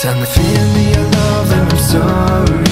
Time to feel your love and I'm sorry.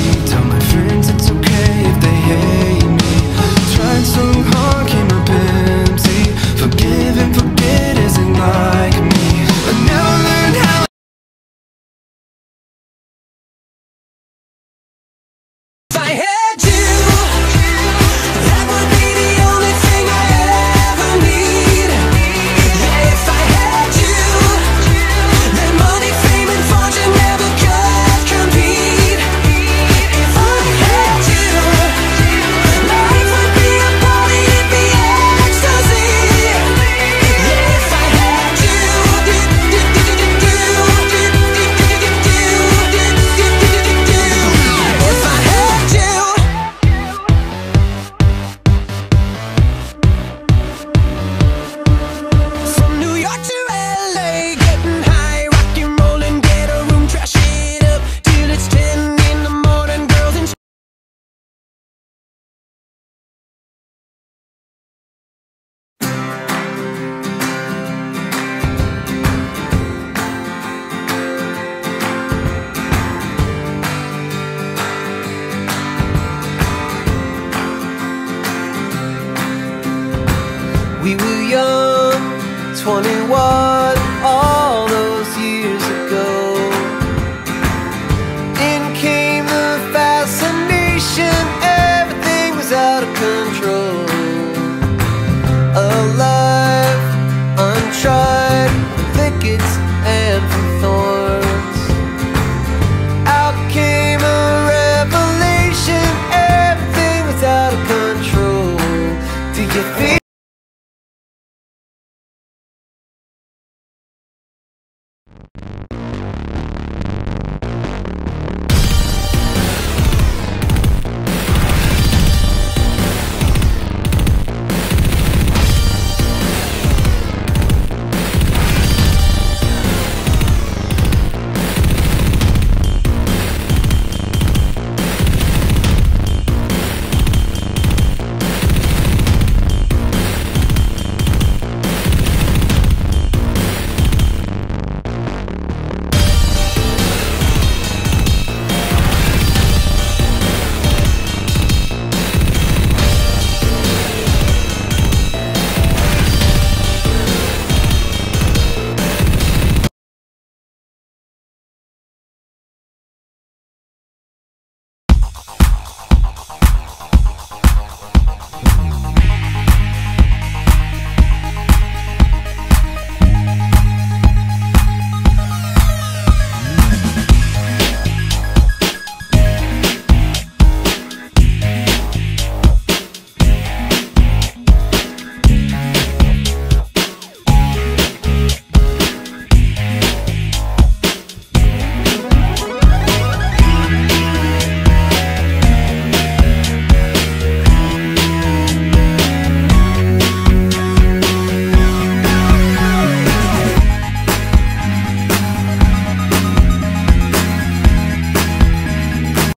young, 21, all those years ago. In came the fascination, everything was out of control. Alive, untried, I think it's